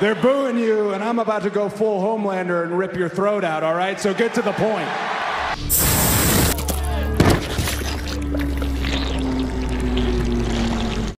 They're booing you, and I'm about to go full Homelander and rip your throat out, all right? So get to the point.